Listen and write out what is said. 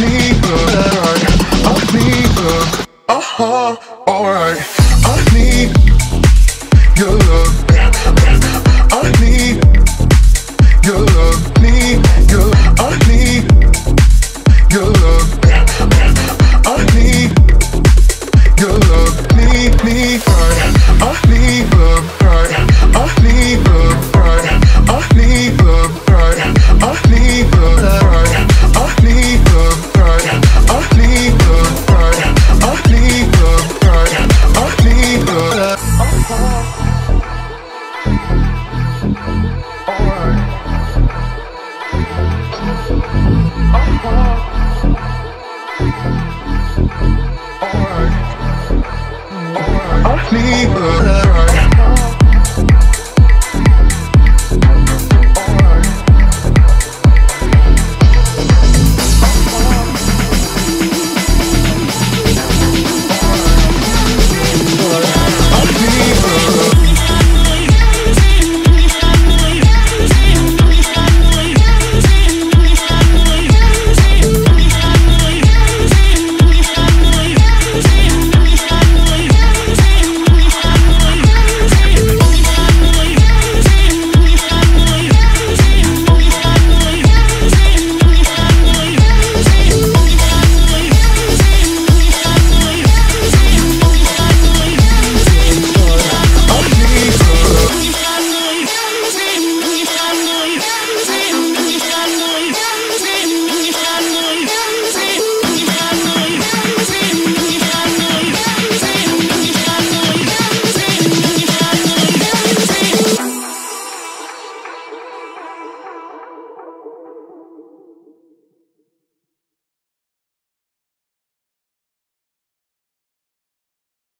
people that are, are. Uh huh, alright.